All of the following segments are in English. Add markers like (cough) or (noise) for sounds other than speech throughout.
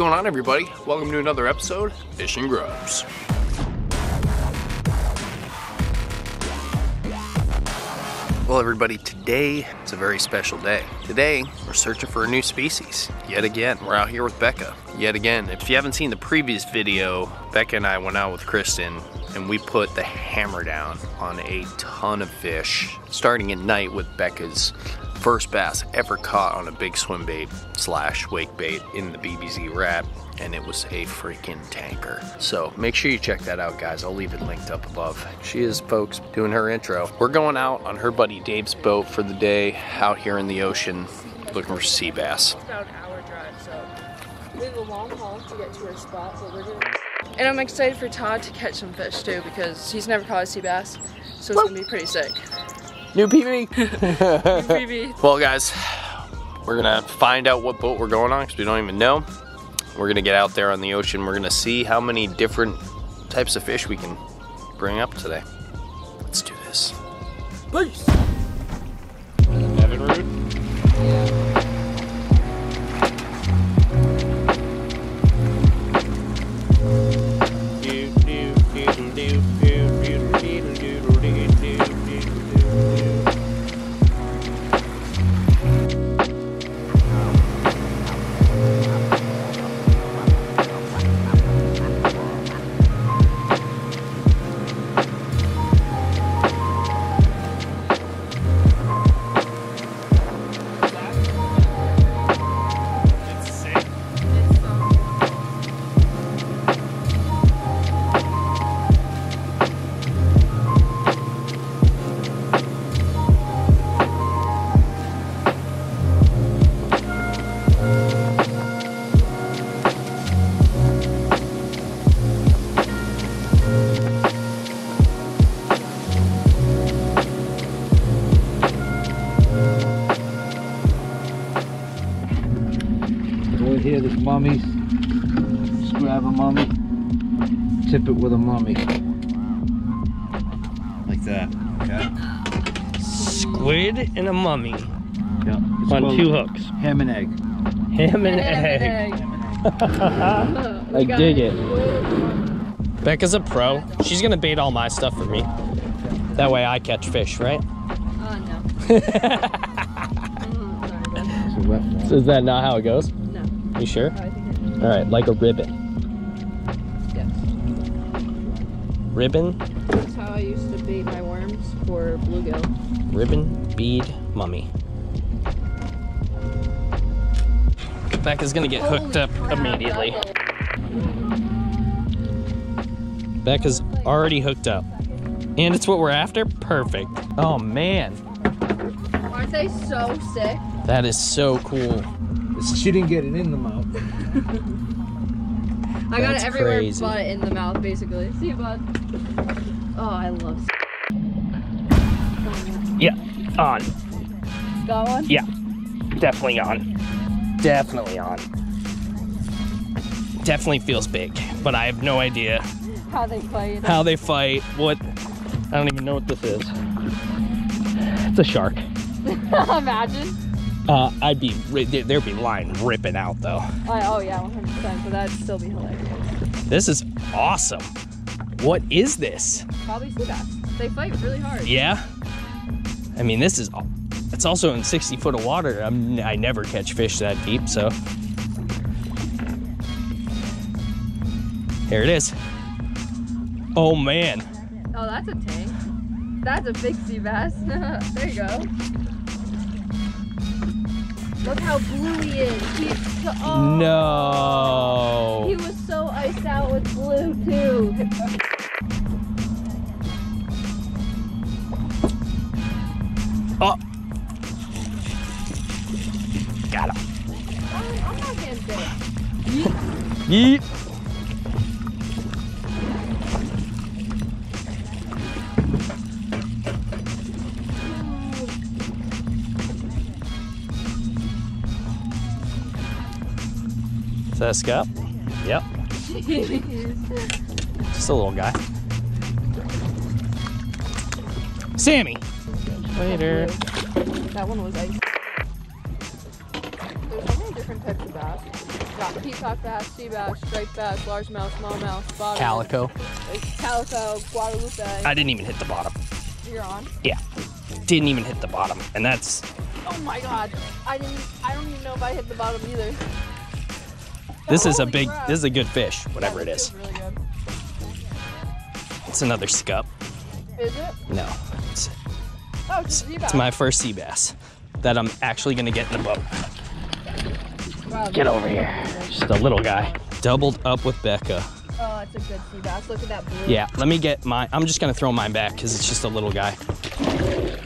Going on everybody? Welcome to another episode, Fishing GrubbZ. Well everybody, today it's a very special day. Today, we're searching for a new species. Yet again, we're out here with Becca. Yet again, if you haven't seen the previous video, Becca and I went out with Kristen and we put the hammer down on a ton of fish, starting at night with Becca's first bass ever caught on a big swim bait slash wake bait in the BBZ Rat and it was a freaking tanker. So make sure you check that out guys. I'll leave it linked up above. She is folks doing her intro. We're going out on her buddy Dave's boat for the day out here in the ocean looking for sea bass. about an hour drive, so we have a long haul to get to our spot, but we're doing. And I'm excited for Todd to catch some fish too because he's never caught a sea bass, so it's gonna be pretty sick. New PB. (laughs) PB. Well, guys, we're gonna find out what boat we're going on because we don't even know. We're gonna get out there on the ocean. We're gonna see how many different types of fish we can bring up today. Let's do this. Peace. Evan Root. Tip it with a mummy. Like that. Okay. Squid and a mummy Yeah. On two hooks. Ham and egg. Ham and egg. (laughs) I dig it. Becca's a pro. She's gonna bait all my stuff for me. That way I catch fish, right? Oh no. (laughs) Mm-hmm. It's a wet one. So is that not how it goes? No. You sure? I think it All right, like a ribbon. Ribbon, That's how I used to bait my worms for bluegill. ribbon, bead, mummy. Becca's gonna get hooked Holy up crap, immediately. that's Becca's already hooked up. And it's what we're after? Perfect. Oh man, Aren't they so sick? that is so cool. She didn't get it in the mouth. (laughs) I got it everywhere crazy. but in the mouth, basically. See you, bud. Oh, I love. Yeah, on. Got one? Yeah, definitely on. Definitely on. Definitely feels big, but I have no idea How they fight. how they fight. What? I don't even know what this is. It's a shark. (laughs) Imagine. Uh, I'd be there- there'd be line ripping out though. I, oh yeah, 100%. But that'd still be hilarious. This is awesome. What is this? Probably sea bass. They fight really hard. Yeah. I mean, this is. It's also in 60 foot of water. I'm, I never catch fish that deep, so. Here it is. Oh man. Oh, that's a tank. That's a big sea bass. (laughs) there you go. Look how blue he is. He's so, oh, No. He was so iced out with blue too. Oh. Got him. I'm, I'm not getting bit. Yeet. Is that a scup? Yep. Just a little guy. Sammy. Later. That one was ice. There's so many different types of bass. got peacock bass, sea bass, striped bass, largemouth, smallmouth, bottom, Calico. calico, Guadalupe. I didn't even hit the bottom. You're on. Yeah. Didn't even hit the bottom. And that's Oh my god. I didn't. I don't even know if I hit the bottom either. This is a big this is a good fish, whatever it is. feels Really good. It's another scup. Is it? No. It's, Oh, it's sea bass. it's my first sea bass that I'm actually gonna get in the boat. Get over here. Just a little guy. Doubled up with Becca. Oh, it's a good sea bass. Look at that blue. Yeah, let me get my, I'm just gonna throw mine back because it's just a little guy.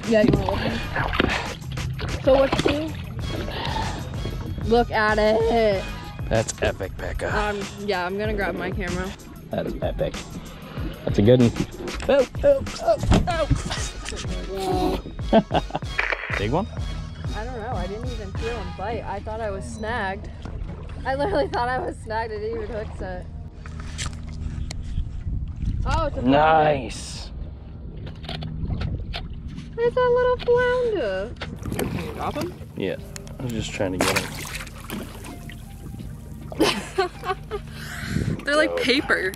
Yeah, you want to So what's two? Look at it. That's epic, Becca. Um, yeah, I'm gonna grab my camera. That is epic. That's a good one. Oh, oh, oh, oh. (laughs) Big one? I don't know. I didn't even feel him bite. I thought I was snagged. I literally thought I was snagged. I didn't even hook set. Oh, it's a flounder. Nice. It's a little flounder. Can you drop him? Yeah, I'm just trying to get him. They're like paper.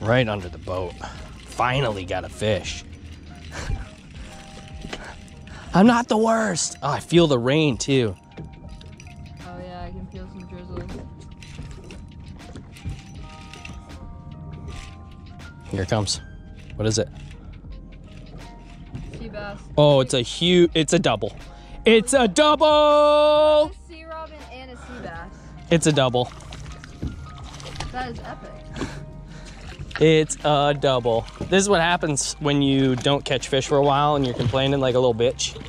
Right under the boat. Finally got a fish. (laughs) I'm not the worst. Oh, I feel the rain too. Here it comes. What is it? Sea bass. Oh, it's a huge, it's a double. It's a double! A sea robin and a sea bass. It's a double. That is epic. It's a double. This is what happens when you don't catch fish for a while and you're complaining like a little bitch.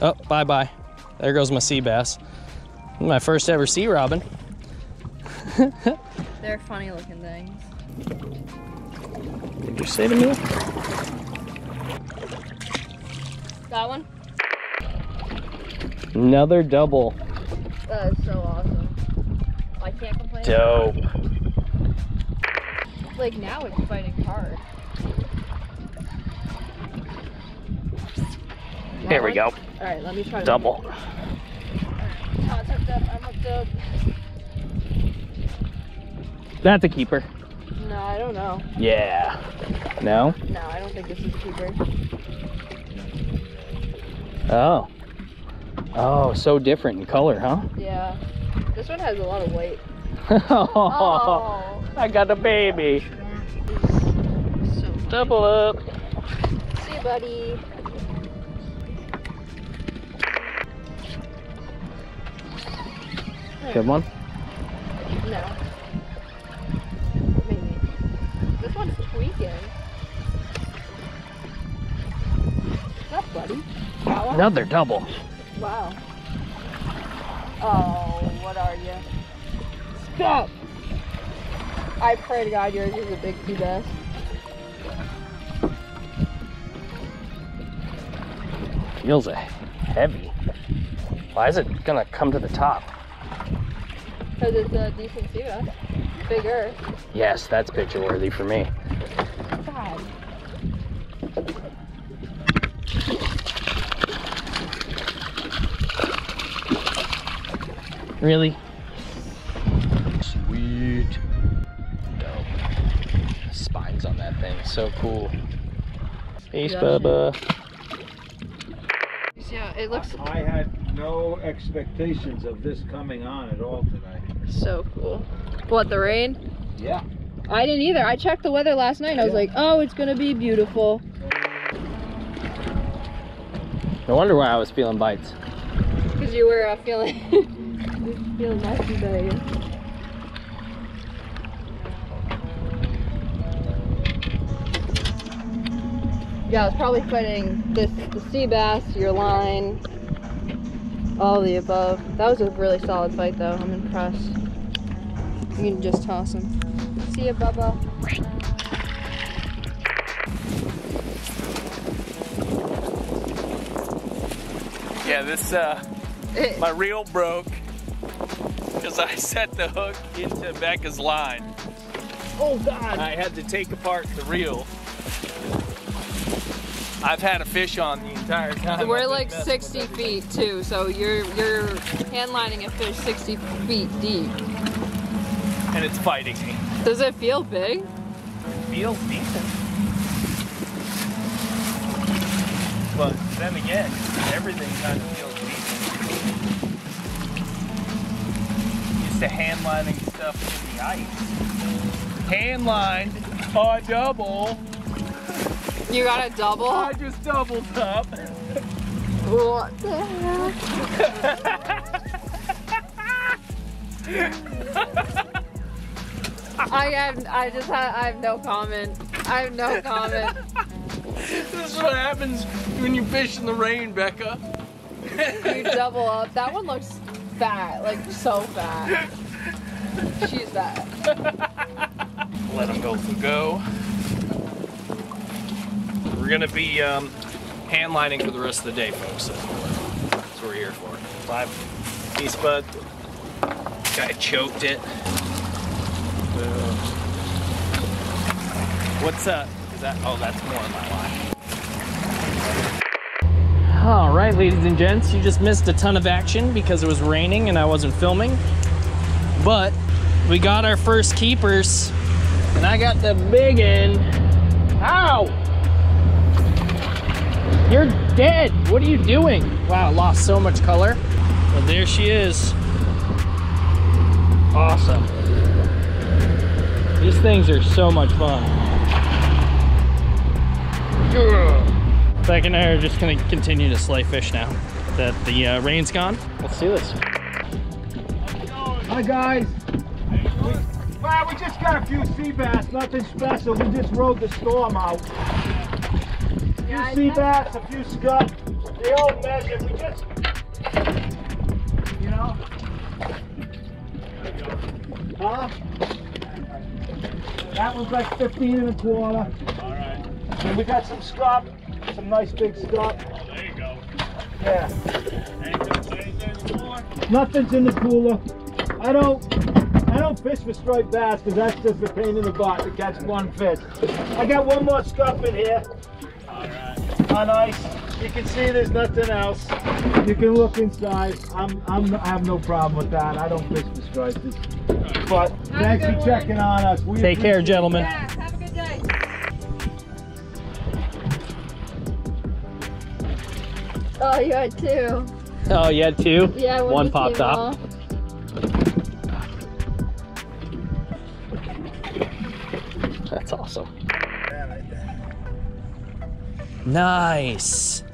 Oh, bye bye. There goes my sea bass. My first ever sea robin. (laughs) They're funny looking things. Did you say to me? That one? Another double. That is so awesome. I can't complain. Dope. Like now it's fighting hard. There we go. Alright, let me try to Double. Oh, it's hooked up. I'm hooked up. That's a keeper. I don't know. Yeah. No? No, I don't think this is cheaper. Oh. Oh, so different in color, huh? Yeah. This one has a lot of weight. oh, Oh. I got a baby. So Double up. See you, buddy. Good one. No. This one's tweaking. What's up, buddy? Another double. Wow. Oh, what are you? Stop! I pray to God yours is a big sea bass. Feels a heavy. Why is it gonna come to the top? Because it's a decent sea bass. Bigger. Yes, that's picture worthy for me. God. Really? Sweet. Dope. The spines on that thing, so cool. Peace, Yeah. Bubba. Yeah, it looks I had no expectations of this coming on at all tonight. so cool. What, the rain? Yeah. I didn't either. I checked the weather last night and I was like, oh, it's gonna be beautiful. No wonder why I was feeling bites. Because you were uh, feeling (laughs) feeling nasty today. Yeah, I was probably fighting this the sea bass, your line, all the above. That was a really solid fight though. I'm impressed. You can just toss him. See ya, Bubba. Yeah, this uh, (laughs) my reel broke. because I set the hook into Becca's line. Oh God! I had to take apart the reel. I've had a fish on the entire time. We're like 60 feet too, so you're you're hand lining a fish 60 feet deep. And it's fighting me. Does it feel big? It feels decent. But then again, everything kind of feels decent. Used to hand lining stuff in the ice. Hand lined a double. You got a double? I just doubled up. What the heck? I have, I just have, I have no comment. I have no comment. This is what happens when you fish in the rain, Becca. You double up. That one looks fat, like so fat. She's fat. Let them go for go. We're gonna be um, hand lining for the rest of the day, folks. So that's what we're here for. Five piece bud. Guy choked it. What's up? Is that? Oh, that's more in my line. All right, ladies and gents, you just missed a ton of action because it was raining and I wasn't filming. But we got our first keepers, and I got the big end. Ow! You're dead. What are you doing? Wow, lost so much color. But there she is. Awesome. These things are so much fun. Beck and I are just gonna continue to slay fish now that the uh, rain's gone. Let's do this. Hi guys. We, well, we just got a few sea bass, nothing special. We just rode the storm out. A few sea bass, a few scup. They all measure. We just, you know. Huh? That was like 15 and a quarter. All right. And we got some scup, some nice big scup. Oh, there you go. Yeah. Anything, anything more? Nothing's in the cooler. I don't I don't fish for striped bass because that's just a pain in the butt to catch one fish. I got one more scup in here Alright. on ice. You can see there's nothing else. You can look inside. I'm, I'm I have no problem with that. I don't fish for stripes. But thanks for checking on us. We Take care, gentlemen. Yeah, have a good day. Oh, you had two. Oh, you had two? Yeah, One just popped came off. That's awesome. Nice. Is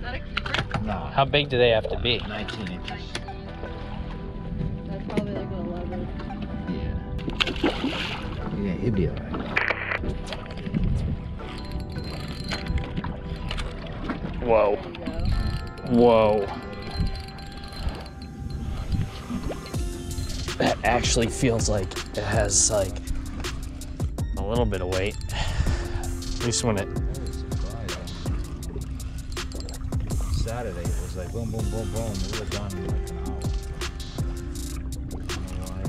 that a keeper? No, How big do they have to be? 19 inches. That's probably like an 11. Yeah. Yeah, he'd be alright. Whoa. There you go. Whoa. That actually feels like it has like a little bit of weight. At least when it Saturday it was like boom, boom, boom, boom. We were done in like an hour. I don't know why.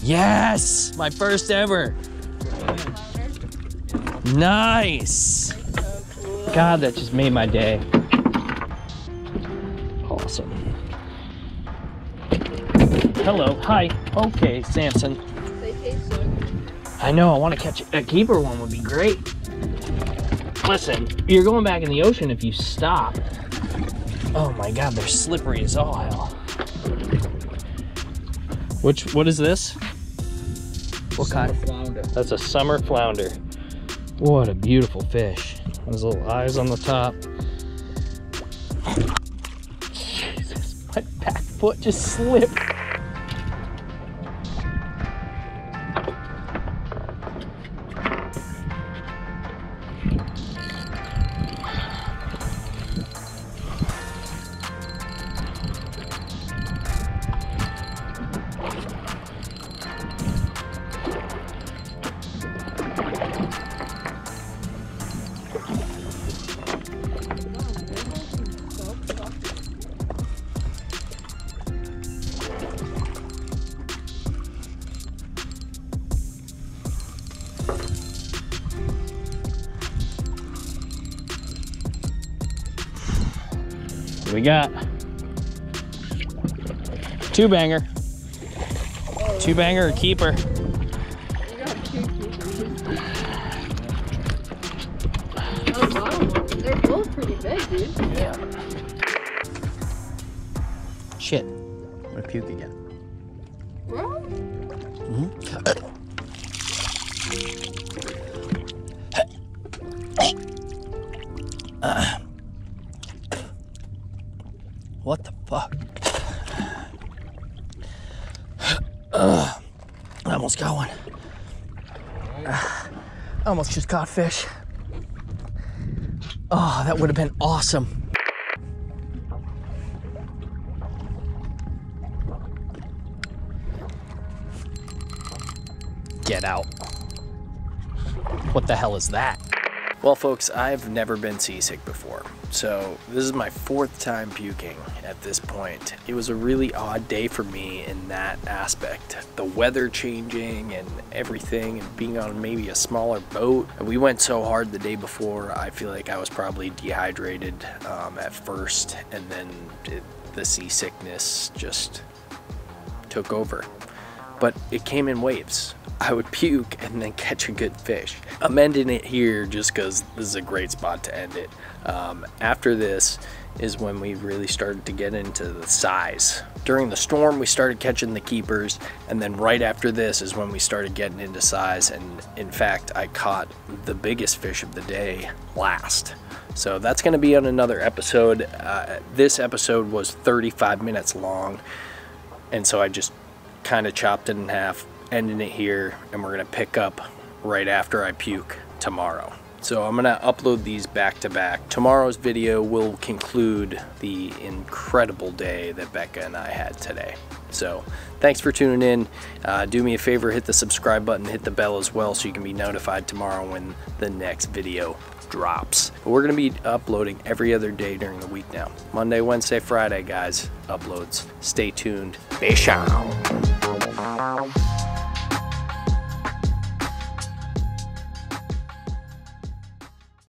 Yes! My first ever. Nice. God, that just made my day. Awesome. Hello. Hi. Okay, Samson. They taste so good. I know, I want to catch a keeper one would be great. Listen, you're going back in the ocean if you stop. Oh my god, they're slippery as all hell. Which, what is this? What kind? Flounder. That's a summer flounder. What a beautiful fish. Those little eyes on the top. Jesus, my back foot just slipped. We got two banger, two banger or keeper. You got two keepers. Those bottom ones, they're both pretty big, dude. Yeah. Shit. I'm gonna puke again. Just caught fish. Oh, that would have been awesome. Get out. What the hell is that? Well, folks, I've never been seasick before, so this is my fourth time puking at this point. It was a really odd day for me in that aspect. The weather changing and everything, and being on maybe a smaller boat. We went so hard the day before, I feel like I was probably dehydrated um, at first, and then it, the seasickness just took over but it came in waves. I would puke and then catch a good fish. I'm ending it here just because this is a great spot to end it. Um, after this is when we really started to get into the size. During the storm, we started catching the keepers, and then right after this is when we started getting into size. And in fact, I caught the biggest fish of the day last. So that's going to be on another episode. Uh, this episode was 35 minutes long, and so I just kind of chopped it in half, ending it here, and we're gonna pick up right after I puke tomorrow. So I'm gonna upload these back to back. Tomorrow's video will conclude the incredible day that Becca and I had today. So thanks for tuning in. Uh, do me a favor, hit the subscribe button, hit the bell as well so you can be notified tomorrow when the next video drops. But we're gonna be uploading every other day during the week now. Monday, Wednesday, Friday, guys, uploads. Stay tuned. On.